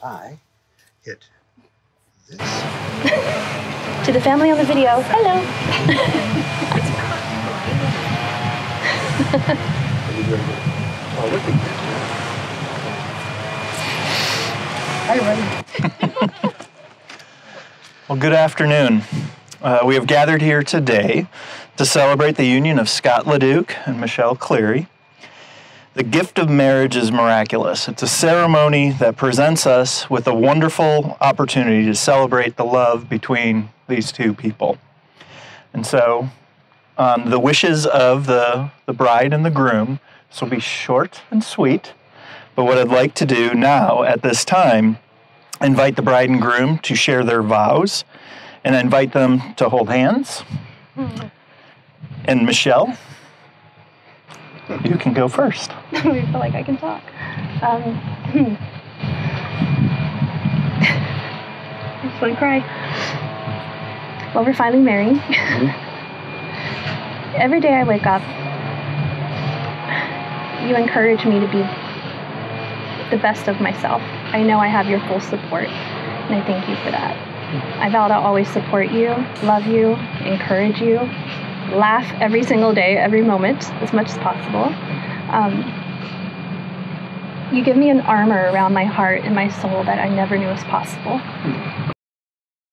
I hit this. To the family on the video, hello. Look at that. Hi, Ray. Well, good afternoon. Uh, we have gathered here today to celebrate the union of Scott Le Duc and Michelle Cleary. The gift of marriage is miraculous. It's a ceremony that presents us with a wonderful opportunity to celebrate the love between these two people. And so, um, the wishes of the, the bride and the groom, this will be short and sweet. But what I'd like to do now at this time invite the bride and groom to share their vows and I invite them to hold hands. And Michelle, you can go first. I feel like I can talk. Um. I just want to cry. Well, we're finally married. Every day I wake up, you encourage me to be the best of myself. I know I have your full support, and I thank you for that. I vow to always support you, love you, encourage you, laugh every single day, every moment, as much as possible. Um, you give me an armor around my heart and my soul that I never knew was possible.